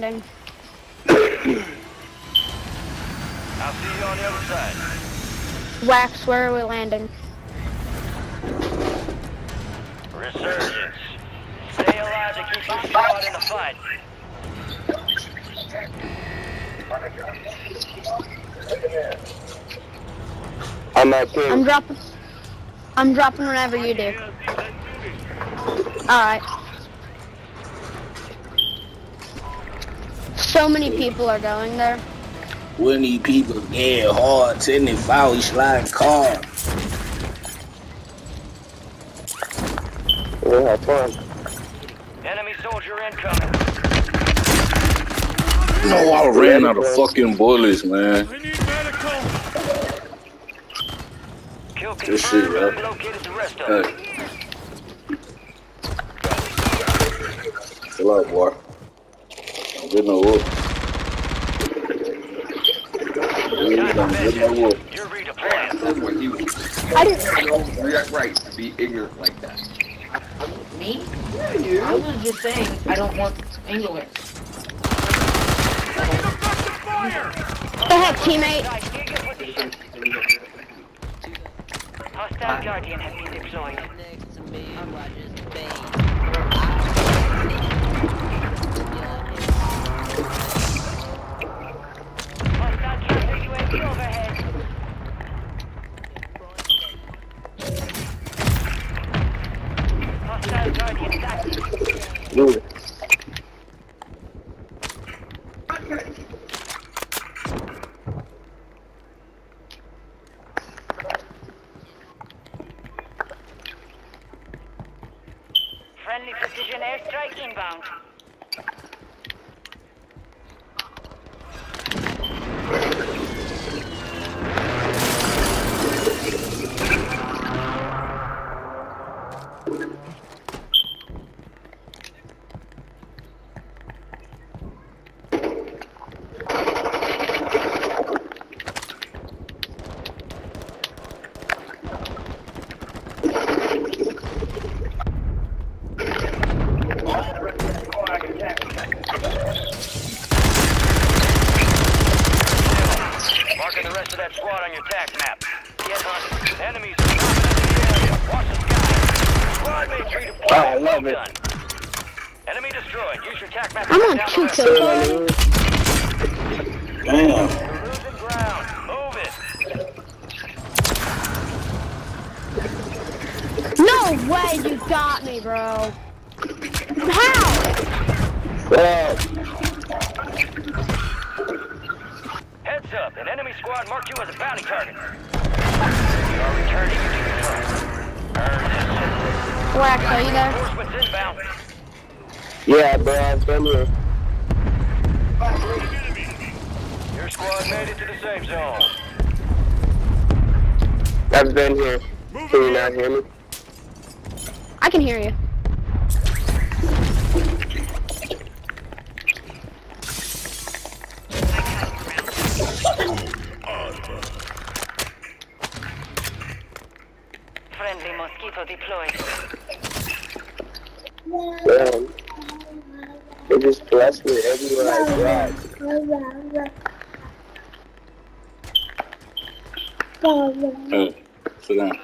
landing. I'll see you on the other side. Wax, where are we landing? Resurgence. Stay alive to keep your squad in the fight. I'm at king. I'm dropping. I'm dropping whenever you do. Alright. So many people are going there. When these people get hard, 75 we slide car. We'll have fun. Enemy soldier incoming. No, I ran out of fucking bullets, man. Kill Good shit, confirmed. bro. Located the rest of them. Hey. Chill out, boy. I'm getting no whoop. I'm Time to getting no visit. whoop. You're redeploying. That's what he was. I didn't. react right to be ignorant like that. Me? Yeah, I was just saying I don't want England. The heck, teammate? Guys, get your position. Hostile Guardian has been deployed. Move it. Friendly precision airstrike inbound. Marking the rest of that squad on your tac map. Get hunting. Enemies are dropping into the area. Watch the sky. Squad mates redeployed. Oh, ah, I love it. done. Enemy destroyed. Use your tac map. I'm on down two the rest of them. kills. Damn. You're losing ground. Move it. No way you got me, bro. How? Well, Heads up. An enemy squad marked you as a bounty target. You are returning to your truck. Earn. Wax, are you there? Reinforcements inbound. yeah, bro, I've been here. Your squad made it to the safe zone. I've been here. Can you not hear me? I can hear you. Friendly mosquito deployed. Damn. They just bless me everywhere I drive. Hey, sit down.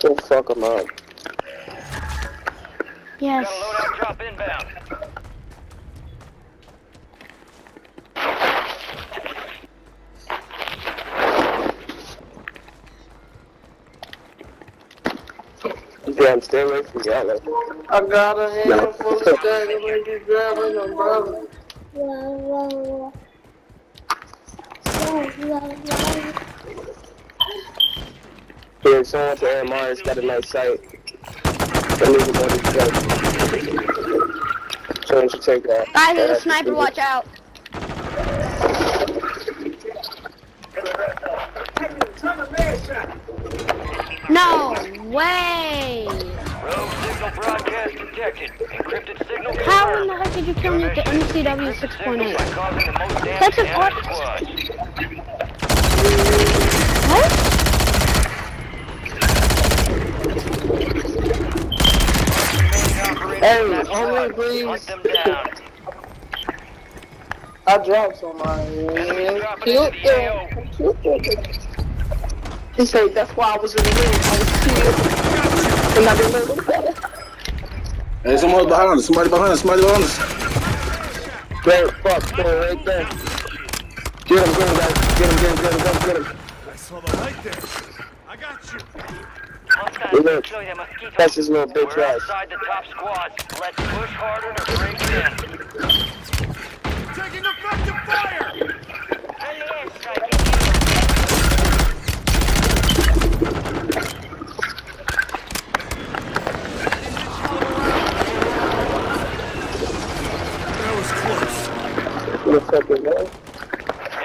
Go fuck them up. Yes. Got a loadout drop inbound. Damn, stay away from yellow. I got a No. handful of stack and make you grabbing them, brother. Here, someone with the AMR has got a nice sight. That needs to go to the Someone should take that. Guys, there's Yeah, a sniper, watch out. No way! Rogue signal broadcast detected. Encrypted signal How in the heck did you kill me with the MCW Encrypted signal by 6.8? causing the most damage That's to an enemy. What? Hey, only please. Hunt them down. I dropped somebody. Enemies man. dropping He said that's why I was in the room. I was killed. And I didn't know that. Hey, somebody behind us. Somebody behind us. Somebody behind us. Great, fuck, go right there. Get him, get him, guys. Get him, get him, get him, get him, get him. I saw the light there. I got you. Hostiles Look, deploy the. That's his little bitch We're ass. outside the top squad. Let's push harder to break in. Taking effective fire. Close. What the fuck is that?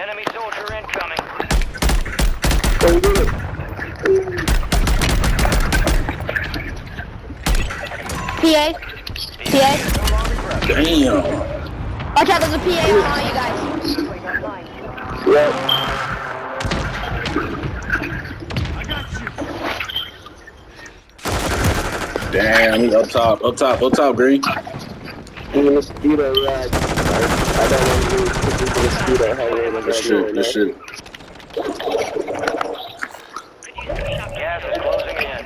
Enemy soldier incoming. Go get it. PA. PA. Damn. Watch out, there's a PA on all you guys. Yep. I got you. Damn, he up top, up top, up top, Green. In the mosquito rag. I don't want to lose because the mosquito hanging in the This shit, this shit. Gas is closing in.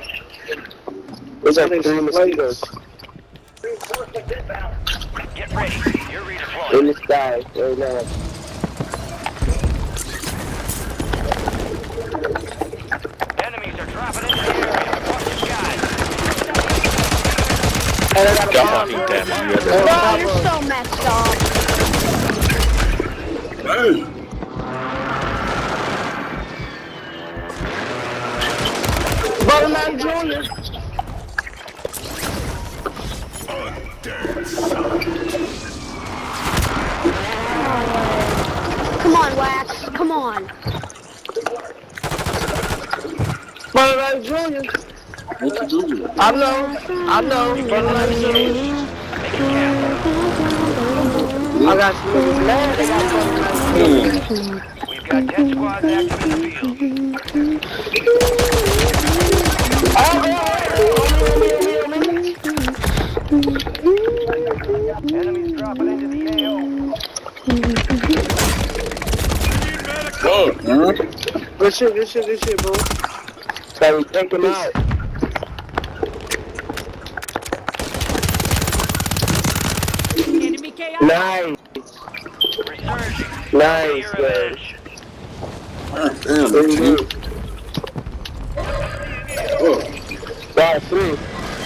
There's like three mosquitoes Get ready. You're redeploying. in the sky right now. Enemies are dropping into the area. Watch the skies. And I got a Jump bomb, on me, bro. damn it. You have Oh, you're so messed up. Butterman Jr. Come on, Wax. Come on. Butterman Jr. What you do? I know. I know. Butterman Jr. I got some. Hmm. We've got 10 squads active in the field. Enemies dropping into the AO. Huh? Good shit, good shit, good shit, bro. So take him out. Nice. Nice, Your man. Ah, Damn, Three Green. moves. Oh, Wow, three.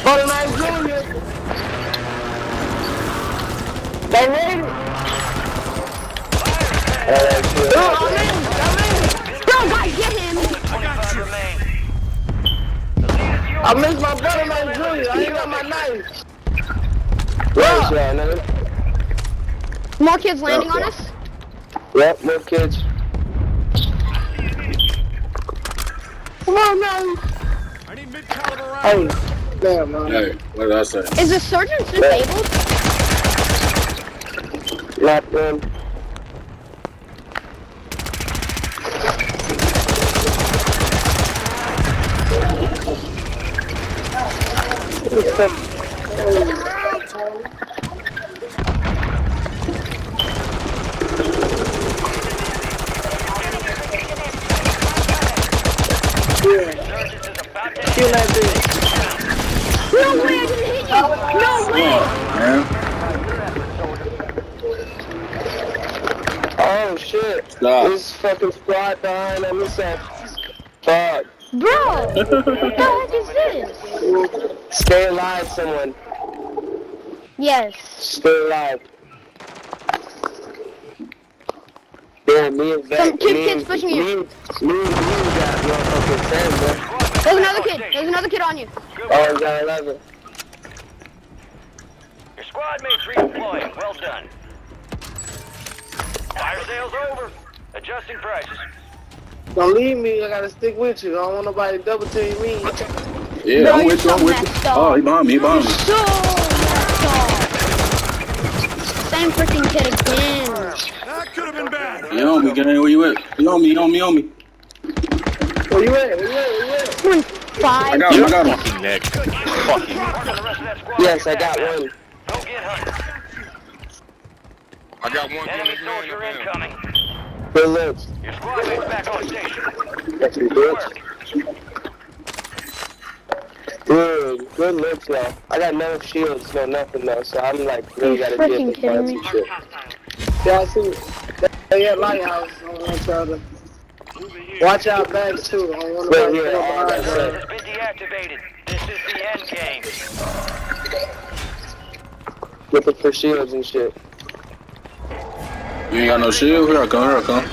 Butterman Jr. They ready? Alright, shit. Oh, I'm in. I'm in. Bro, guys, get him. 25 remain. The lead is yours. I missed my Butterman Jr. I ain't got my knife. Nice, yeah, nigga. More kids landing on us. Yep, more kids. Come on, man. I need mid-caliber rounds. Hey, damn, man. hey, what did I say? Is the surgeon disabled? Locked in. Resurgence is about to Kill that bitch. No way, I didn't hit you. No way. Man, Oh, shit. stop. This fucking squad behind him. He said, fuck. Bro, what the heck is this? Stay alive, someone. Yes. Stay alive. Yeah, me and Beck. Some two me kids and- pushing me you. and- Me and you got motherfucking ten, bro. There's another kid. There's another kid on you. Good Oh, work. we got 11. Your squad mates redeploying. Well done. Fire sales over. Adjusting prices. Don't leave me. I gotta stick with you. I don't want nobody to double team me. Yeah, Bro, I'm with you, I'm with you. Oh, he behind me, he behind me. So messed up. Same freaking kid again. That could have been bad. He on me, get in, where you at? He on me, he on me, he on me. Where you at? Where you at? Where you at? Hmm, five. I got him, I got him. Fucking neck. Fucking. Marking the rest of that squad. Yes, I got one. Go get hunting. I got one Enemy soldier in. incoming. Good looks. Your squad mate's back on station. That's your Good bitch. work. Good, good looks though. I got no shields, no nothing though, so I'm like really gotta freaking get the kidding fancy shit. Yeah, I see. They at lighthouse on each other. Watch out bags too. I don't want Right nobody here, to go all behind right, you. has been deactivated. This is the end game. Looking for shields and shit. You ain't got no shield? Here I come, here I come.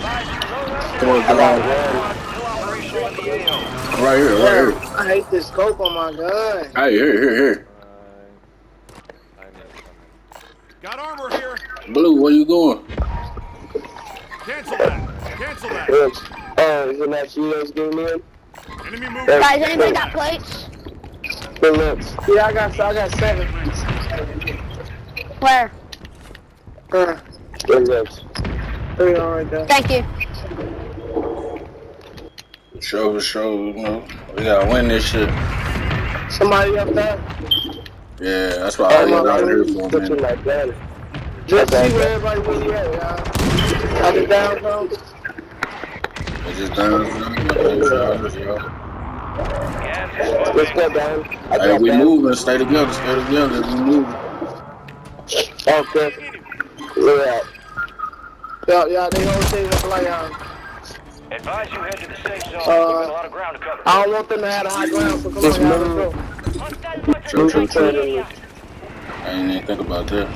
Come on, come on. one. Still operational in the AO. Right here, right here. I hate this scope on my gun. Hey, here, here, here. Got armor here. Blue, where you going? Cancel that. Cancel that. Looks. Oh, is it not shields getting in? Enemy movement. Guys, anybody got plates? Good looks. Yeah, I got I got seven. Where? Uh, Good looks. three on right there. Thank you. Show, show, you know. We gotta win this shit. Somebody up there. Yeah, that's why I got out here for a minute. like that. Just see where everybody really at, y'all. Up and down, bro. It's just down. Gas is. Let's go down. Hey, we that. moving. Stay together. Stay together. We moving. Okay. Yeah. Yeah, yeah, they whole thing was like, um, Advise you head to the safe zone. Uh, You've got a lot of ground to cover. I don't want them to have the high ground, so come Just on, y'all, let's go. True, true, true. I didn't even think about that.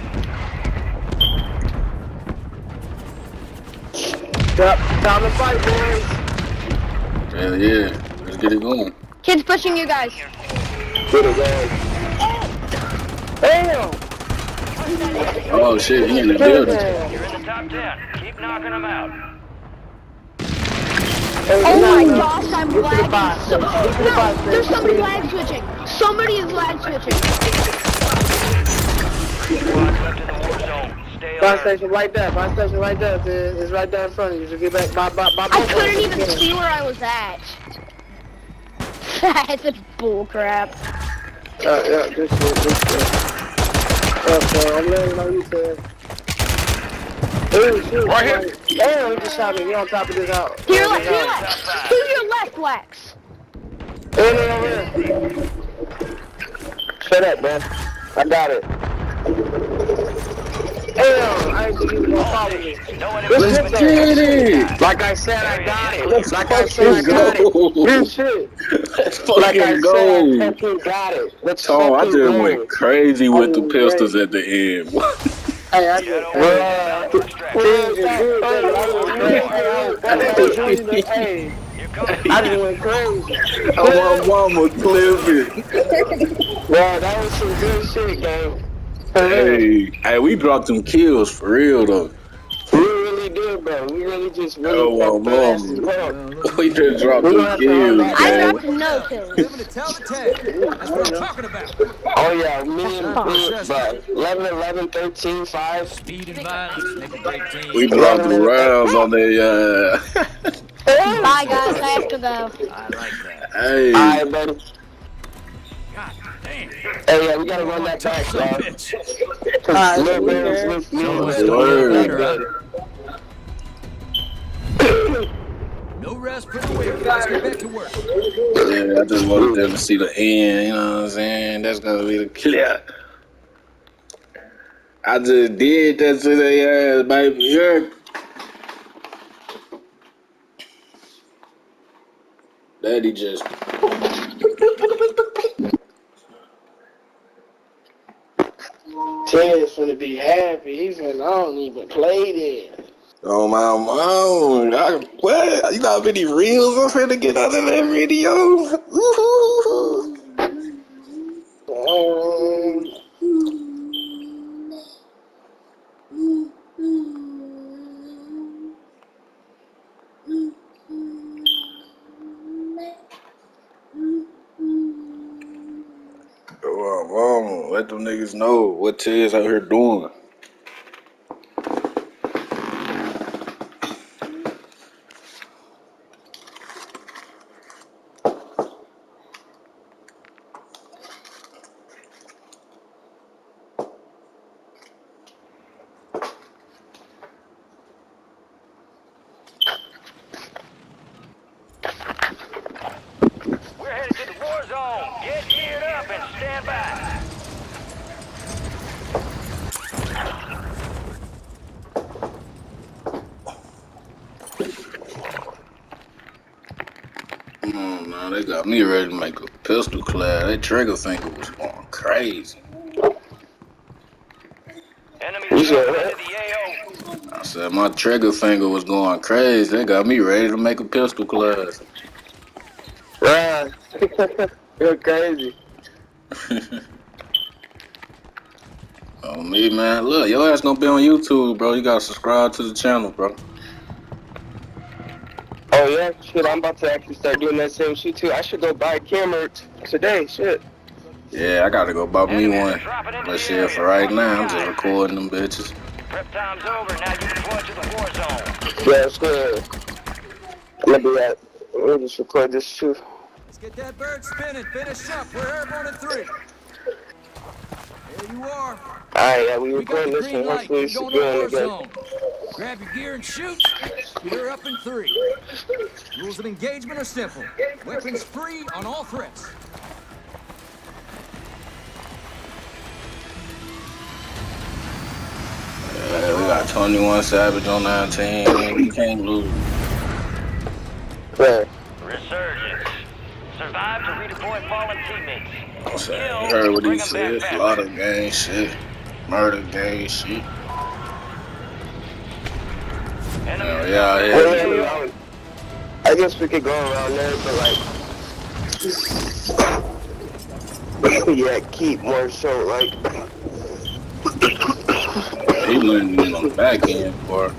Yep, time to fight, boys. Hell yeah. Let's get it going. Kids pushing you guys. Get it going. Damn! Oh shit, he in the building. Damn. You're in the top 10. Keep knocking them out. Oh my gosh, I'm Get to the lagging. box. So, Get to the box, no, there's somebody lag switching. Somebody is lag switching. Squad's left in the war zone. Stay Buy alert. station right there. Buy station right there. It's, it's right there in front of you. Just get back. Buy, buy, buy I couldn't them. even see where I was at. That's a bull crap. Uh, yeah, good shit, good shit. Yeah, so I'm letting you know you said. Ooh, shoot. Right here. Damn, he just shot me. You're on top of this house. To your left, to your left. To your left, Wax. Hey, no, over here. Shut up, man. I got it. Damn, I ain't think you was gonna follow me. No enemy Let's movement get there. it. Like I said, I got it. Let's like I said, I got it. go. Good shit. Let's Like I fucking said, I got it. Let's Oh, I just go. went crazy with the Oh, pistols at the end. Hey, I distract. Hey. I just went crazy. Oh, my mama. Well, that was some good shit, gang. Hey, hey, we dropped them kills for real though. We really did, bro. We really just really Oh, my fast as mama. fuck. We just dropped We them gonna kills, have to I man. dropped no kills. Living to tell the tale. That's what I'm talking about. Oh yeah, me and me, bro. 11, 11, 13, 5. Speed and violence make a great team. We dropped the rounds on the uh Bye, guys. I have to go. I like that. Hey, Alright, buddy. Damn. Hey, yeah, we gotta run that back, Son of a y'all. bitch. Cause Lil Barrels, Lil Lil No rest for the wicked. Let's get back to work. yeah, I just wanted them to see the end, you know what I'm saying? That's gonna be the clear. I just did that to their ass, baby. Yeah. Daddy just Ted's finna be happy. He's finna, I don't even play this. Oh my mom, I, what? You how many reels I'm finna get out of that video? Um, Oh mama, let them niggas know what Ted's out here doing. up and stand by. Come on now, they got me ready to make a pistol class. That trigger finger was going crazy. Enemies You said dropping what? the AO. I said my trigger finger was going crazy. They got me ready to make a pistol class. Right. You're crazy. oh me, man. Look, your ass gonna be on YouTube, bro. You gotta subscribe to the channel, bro. Yeah, shit. I'm about to actually start doing that same shit too. I should go buy a camera t- today. Shit. Yeah, I gotta go buy me one. are dropping into But shit, for right now, I'm just recording them bitches. Prep time's over. Now you can deploy to the war zone. Yeah, it's good. I'm gonna do that. We'll just record this too. Let's get that bird spinning. Finish up. We're airborne in three. There you are. Alright, yeah, we We got recording this green one. light. Hopefully We're it's going to war again. zone. Grab your gear and shoot. We're up in three. Rules of engagement are simple. Weapons free on all threats. Yeah, we got 21 Savage on 19. We can't lose. Yeah. Resurgence. Survive to redeploy fallen teammates. I'm saying, you heard what he said. A lot of gang shit. Murder gang shit. Enemies Yeah, yeah, Well, yeah. yeah, I guess we could go around there, but like, yeah, keep more so like, He went in on the back end, boy.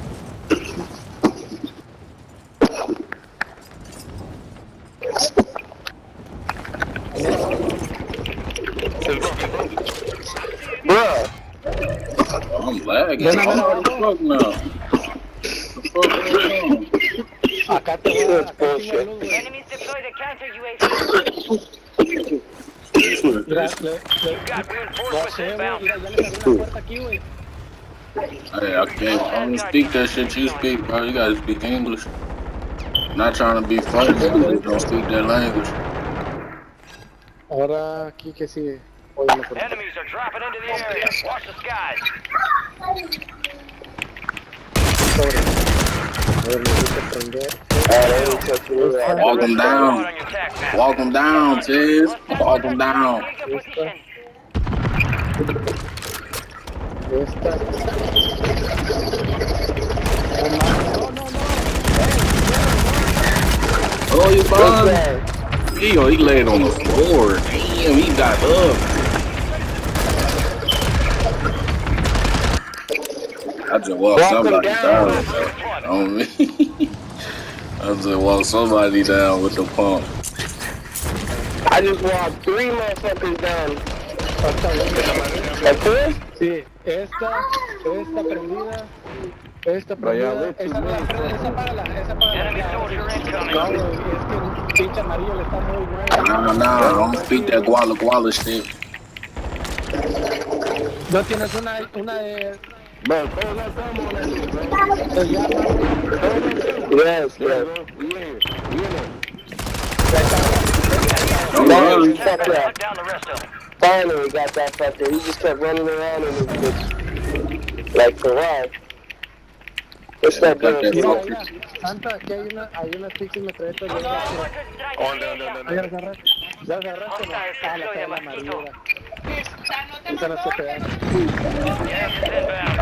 I'm. I'm already fuck now. The fuck going on? Acá te voy That's bullshit. tengo luz, güey. Enemies deploy the counter UAV. Mira, le- le- Got reinforcements inbound. mira, ya le abrí la puerta aquí, güey. Hey, I can't. I don't speak that shit you speak, bro. You gotta speak English. Not trying to be funny, I just don't speak that language. Ahora aquí que sigue. Enemies are dropping into the area. Watch the skies. Walk them down. Walk them down, Tiz. Walk them down. Oh, you bum. He, he laid on the floor. Damn, he got up. I just walked Walk somebody down. down. On me. I just walked somebody down with the pump. I just walked three motherfuckers down. Falta una. Like this? Sí, esta, esta prendida, esta prendida, esa, la, esa apágala, esa apágala. Enemy No, es que el pinche amarillo le está muy bueno. Nah, nah, don't speak that guala guala shit. No tienes una, una de... Bro, throw that thumb on that bro. Yes, yes. Don't No, run. fuck that. Hunt down the rest of them. Finally got that fucker. He just kept running around in this bitch. Like, for a while. What's that Got that girl? Mira, fucker. mira, Santa, aquí hay una, hay unas pinches metralletas de gas. Oh, Ahí las agarraste, ya agarraste, no, ah, la trae la amarilla. Esa no se te da. Gas is inbound.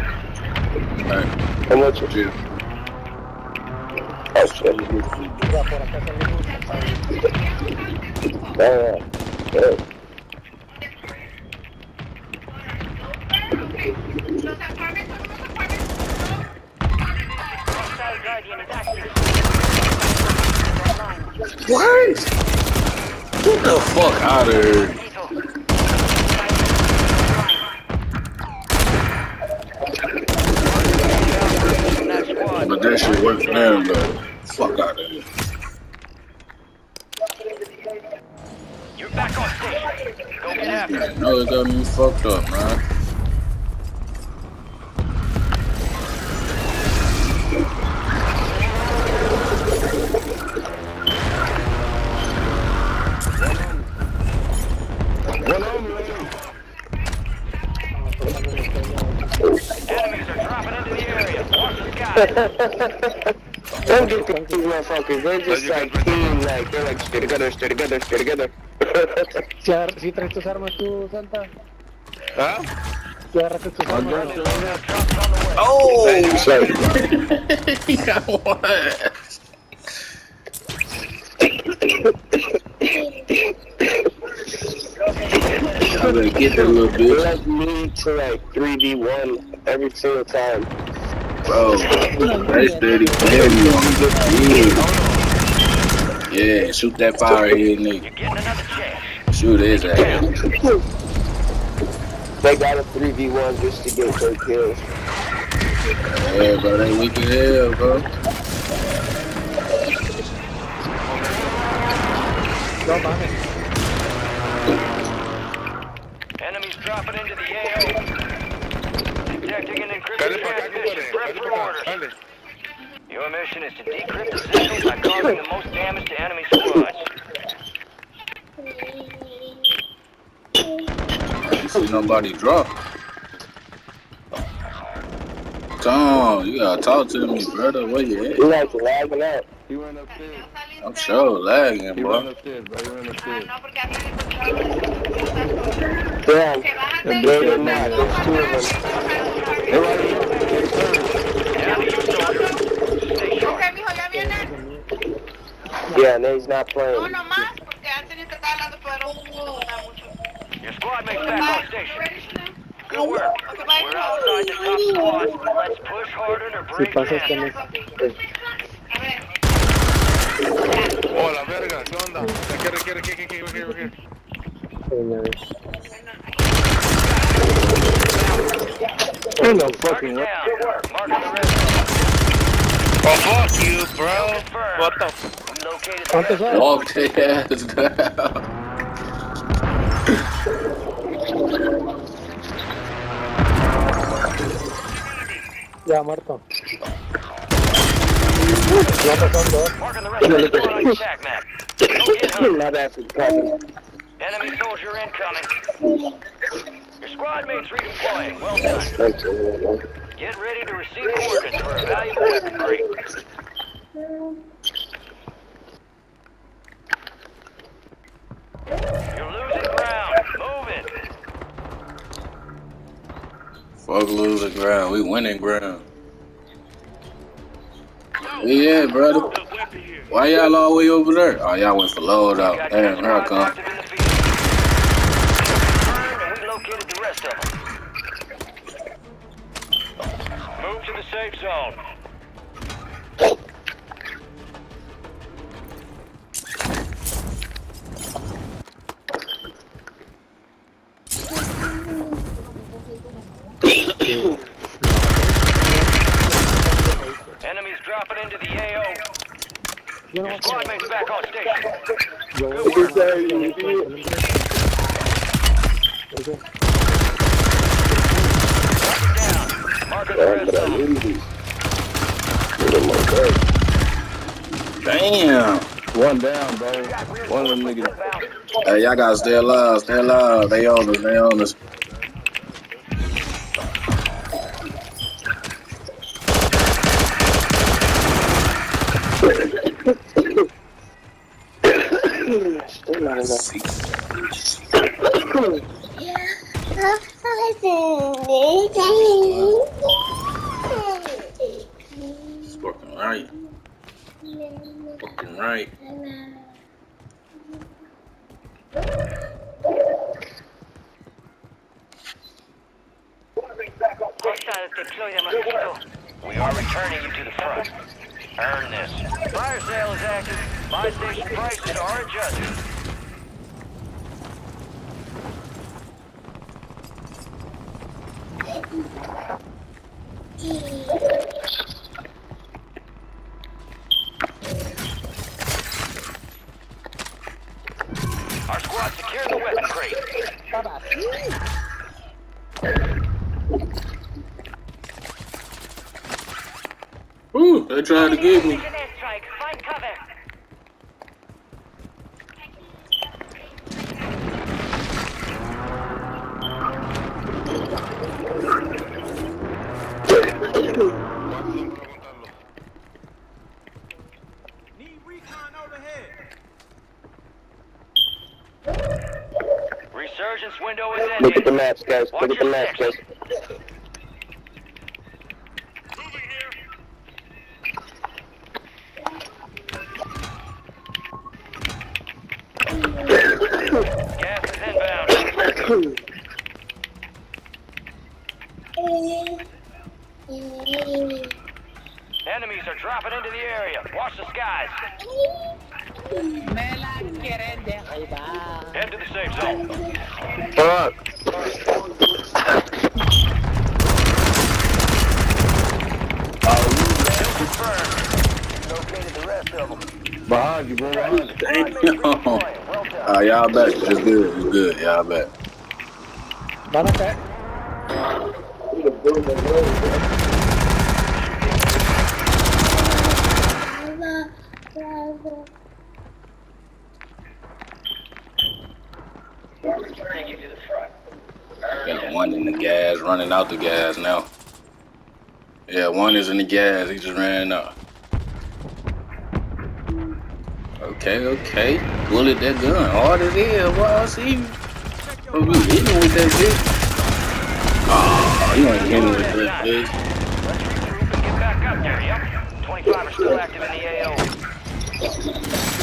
Hey, How much? chill. Oh, shit. Ya, por acá salimos. Alright. Good. Hostile Guardian is active. What? Get the fuck out of here. Lethal. That squad. But that shit works now, but fuck out of here. You're back on station. Go get after it. No, it got me fucked up, man. Don't get these motherfuckers. They're just like team, like they're like stay together, stay together, stay together. Si, agar- si traes tus armas tú, Santa. ¿Ah? Si agarraste tus armas. ¿no? Oh! It's like, he got one. I better get that little they bitch. like me to like 3v1 every single time. Bro, that's dirty candy. Yeah. yeah, shoot that fire here, nigga. You're getting another chance. Shoot his ass. They got a 3v1 just to get their kills. Yeah, bro, they weak as hell, bro. No mames. Enemies dropping into the AO. Detecting an Dale para acá, compadre. Dale para acá. Dale. Your mission is to decrypt the systems by causing the most damage to enemy squads. You see nobody drop. Tom, you gotta talk to me, brother. Where you at? You like lagging out. He went upstairs. I'm sure lagging, He bro. went upstairs, bro. He went upstairs. Damn, they're they're not. There's two of them. They're right here. Yeah, and he's not playing. Your squad mates back on station. Good work. We're outside the top squad. Let's push harder to Si break pasas con in. eso. Oh, verga. ¿Qué onda? ¿Qué, qué, qué, qué, qué, qué, qué, qué? Ain't no fucking way. down. Marking the rest. Oh, fuck you, bro. Confirmed. What the f... We located the ¿Cuántos rest. hay? Walk their ass down. Ya, muerto. Ya pasando. Marking the rest of the squad on your attack. Don't get hung. My bad for talking. Enemy soldier incoming. Your squad mates redeploying. Well done. Get ready to receive coordinates for a valuable weapon crate. You're losing ground. Move it. Fuck losing ground. We winning ground. Yeah, brother. Why y'all all the way over there? Oh, y'all went for load out. Damn, here I come. Yo no Your squad mates back on station. Yo Good work. Down. Marking the rest. Damn. One down, bro. One of them niggas. Hey, y'all gotta stay alive. Stay alive. They on us. They on us. Mosquito. We are returning you to the front. Earn this. Fire sale is active. Buy station prices are adjusted. Look at the maps, guys. Look at the maps, guys. Confirmed. Located the. Behind you, bro. Damn. Y'all back. It's good. It's good. Y'all back. Van acá. Got one in the gas, running out the gas now. Yeah, one is in the gas. He just ran out. Okay, okay. Bullet that gun. Hard as hell. Boy, I see you. Oh, you hitting with that bitch. Ah, oh, you ain't hitting with that bitch. There, yep. 25 are still active in the AO.